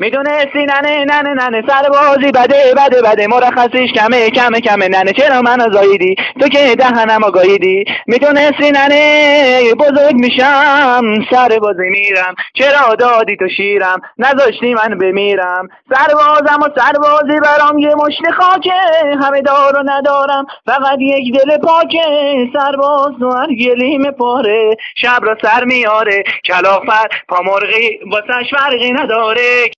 می‌دونستی ننه ننه ننه. سر بازی بده بده بده. مرخصیش کمه کمه کمه. ننه چرا منو زاییدی؟ تو که دهنم گاییدی. می‌دونستی سیننه بزرگ میشم. سر بازی میرم. چرا دادی تو شیرم؟ نذاشتی من بمیرم. سر بازم و سر بازی برام یه مشت خاکه. همه و ندارم. فقط یک دل پاکه. سرباز تو هر گلیم پاره. شب را سر میاره کلافر پامرغی واسش فرقی نداره.